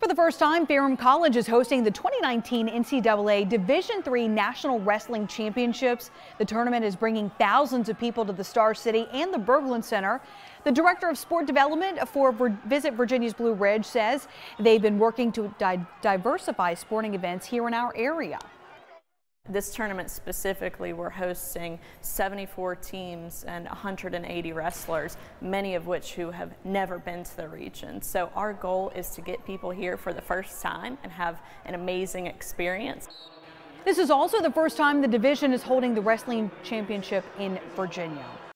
For the first time, Ferrum College is hosting the 2019 NCAA Division III National Wrestling Championships. The tournament is bringing thousands of people to the Star City and the Berglund Center. The director of sport development for Visit Virginia's Blue Ridge says they've been working to di diversify sporting events here in our area. This tournament specifically, we're hosting 74 teams and 180 wrestlers, many of which who have never been to the region. So our goal is to get people here for the first time and have an amazing experience. This is also the first time the division is holding the wrestling championship in Virginia.